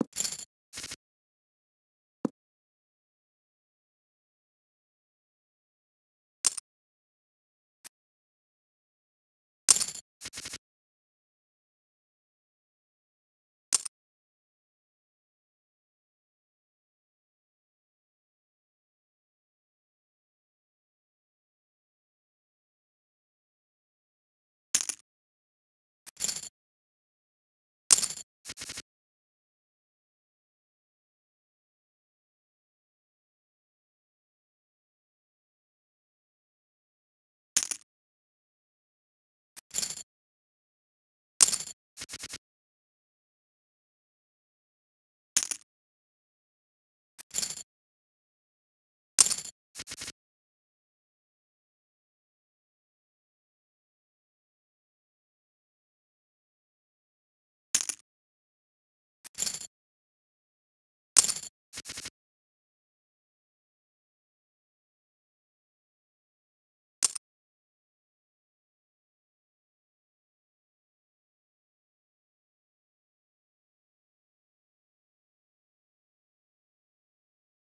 you